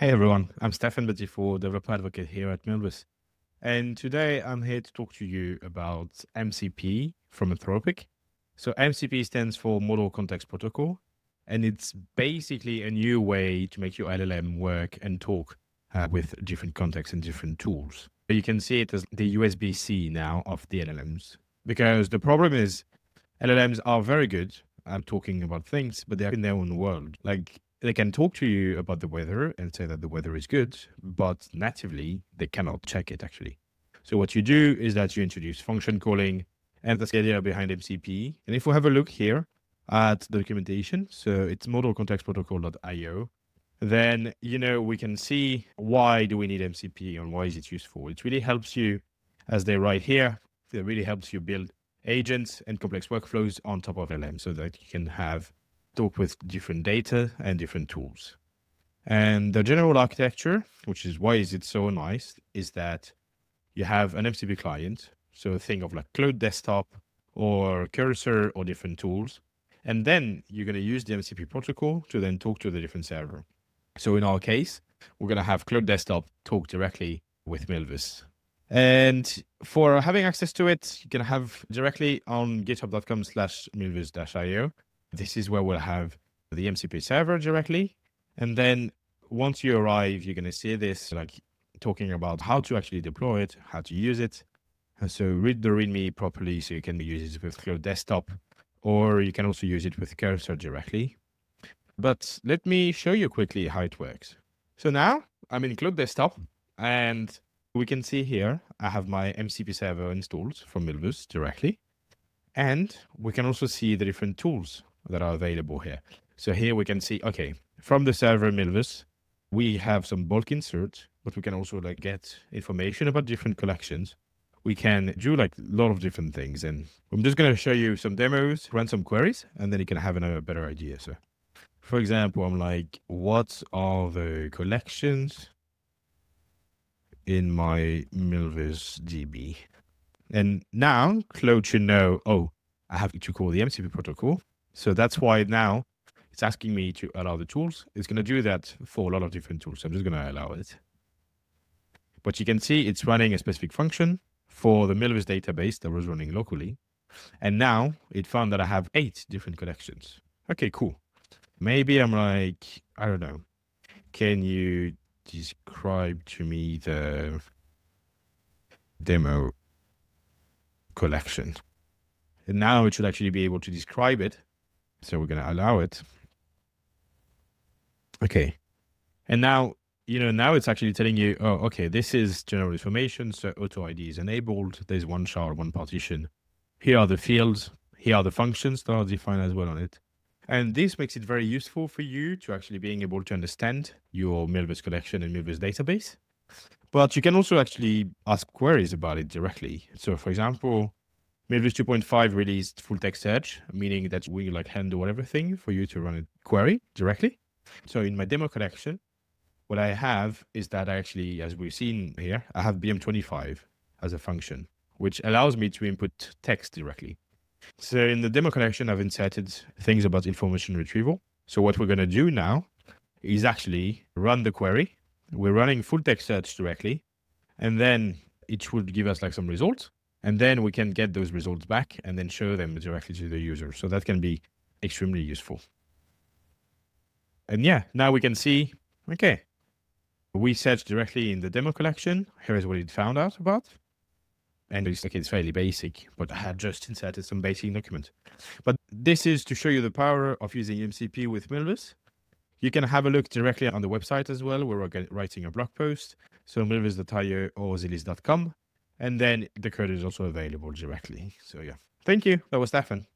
Hey everyone, I'm Stefan Batifol, developer advocate here at Milvus. And today I'm here to talk to you about MCP from Anthropic. So MCP stands for Model Context Protocol, and it's basically a new way to make your LLM work and talk uh, with different contexts and different tools. You can see it as the USB-C now of the LLMs. Because the problem is LLMs are very good at talking about things, but they're in their own world. Like they can talk to you about the weather and say that the weather is good, but natively they cannot check it actually. So what you do is that you introduce function calling and the idea behind MCP. And if we have a look here at the documentation, so it's model context protocol.io, then you know we can see why do we need MCP and why is it useful. It really helps you, as they write here, it really helps you build agents and complex workflows on top of LM so that you can have talk with different data and different tools. And the general architecture, which is why is it so nice, is that you have an MCP client. So think of like Claude Desktop or Cursor or different tools. And then you're going to use the MCP protocol to then talk to the different server. So in our case, we're going to have Claude Desktop talk directly with Milvus. And for having access to it, you can have directly on github.com slash milvus-io. This is where we'll have the MCP server directly. And then once you arrive, you're going to see this like talking about how to actually deploy it, how to use it. So read the README properly so you can use it with Claude Desktop, or you can also use it with Cursor directly. But let me show you quickly how it works. So now I'm in Claude Desktop and we can see here, I have my MCP server installed from Milvus directly. And we can also see the different tools that are available here. So here we can see, okay, from the server Milvus, we have some bulk insert, but we can also like get information about different collections. We can do like a lot of different things. And I'm just going to show you some demos, run some queries, and then you can have a better idea. So for example, I'm like, what are the collections in my Milvus DB? And now Claude should know, oh, I have to call the MCP protocol. So that's why now it's asking me to allow the tools. It's going to do that for a lot of different tools. I'm just going to allow it. But you can see it's running a specific function for the Milvus database that was running locally. And now it found that I have eight different collections. Okay, cool. Maybe I'm like, I don't know. Can you describe to me the demo collection? And now it should actually be able to describe it so we're going to allow it. Okay. And now, you know, now it's actually telling you, oh, okay, this is general information. So auto ID is enabled. There's one shard, one partition. Here are the fields. Here are the functions that are defined as well on it. And this makes it very useful for you to actually being able to understand your Milvus collection and Milvus database. But you can also actually ask queries about it directly. So for example, Milvus 2.5 released full text search, meaning that we like handle everything for you to run a query directly. So in my demo collection, what I have is that I actually, as we've seen here, I have BM25 as a function, which allows me to input text directly. So in the demo collection, I've inserted things about information retrieval. So what we're going to do now is actually run the query. We're running full text search directly, and then it will give us like some results and then we can get those results back and then show them directly to the user. So that can be extremely useful. And yeah, now we can see, okay, we searched directly in the demo collection. Here is what it found out about. And it's, okay, it's fairly basic, but I had just inserted some basic document. But this is to show you the power of using MCP with Milvus. You can have a look directly on the website as well, where we're writing a blog post. So milvus.io or zilliz.com. And then the code is also available directly. So yeah. Thank you. That was Stefan.